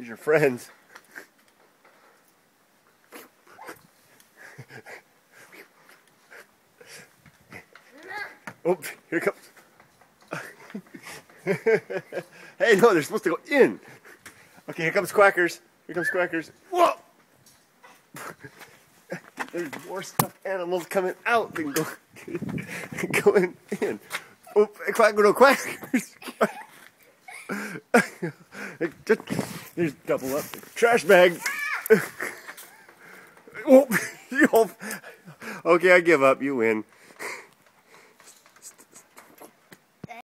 Here's your friends. Oh, here comes. hey, no, they're supposed to go in. Okay, here comes Quackers. Here comes Quackers. Whoa! There's more stuffed animals coming out than go, going in. Oh, Quacker, no, Quackers. There's double up. Trash bag. oh, okay, I give up. You win.